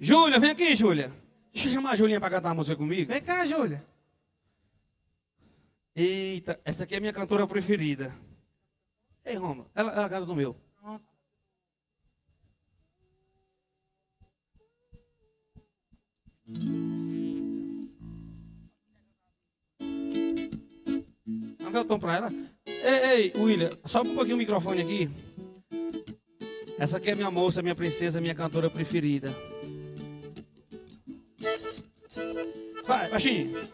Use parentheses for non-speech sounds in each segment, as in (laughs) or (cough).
Júlia, vem aqui, Júlia. Deixa eu chamar a Julinha pra cantar uma música comigo. Vem cá, Júlia. Eita, essa aqui é a minha cantora preferida. Ei, Roma, ela, ela canta do meu. Vamos ver o tom pra ela. Ei, ei, William, sobe um pouquinho o microfone aqui. Essa aqui é minha moça, minha princesa, minha cantora preferida. Baixinho.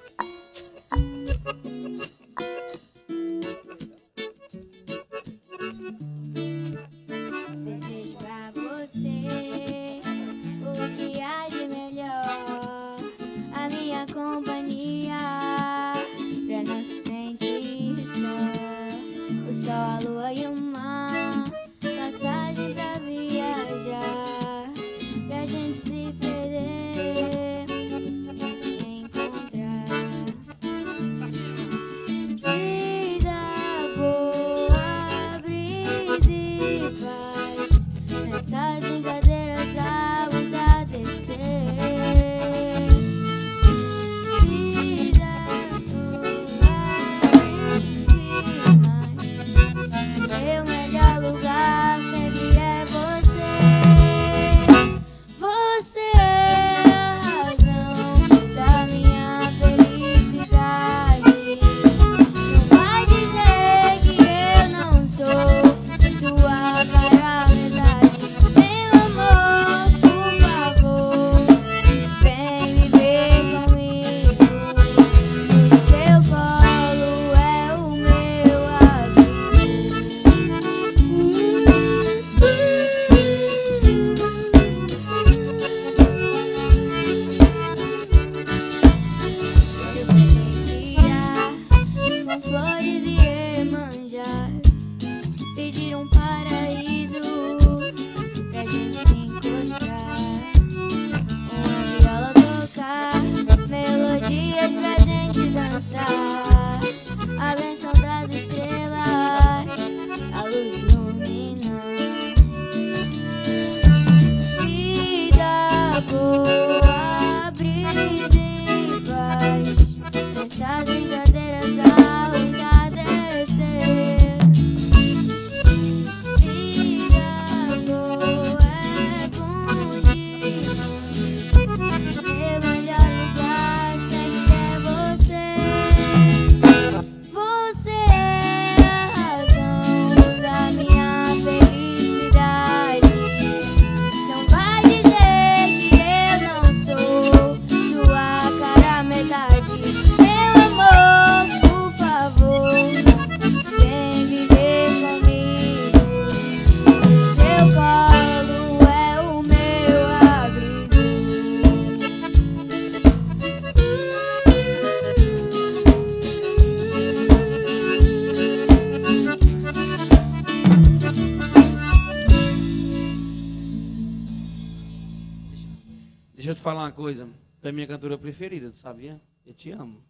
Deixa eu te falar uma coisa. Tu é minha cantora preferida, tu sabia? Eu te amo.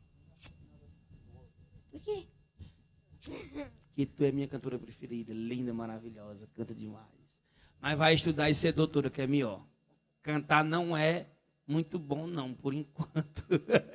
Por quê? Que tu é minha cantora preferida, linda, maravilhosa, canta demais. Mas vai estudar e ser doutora, que é melhor. Cantar não é muito bom, não, por enquanto. (laughs)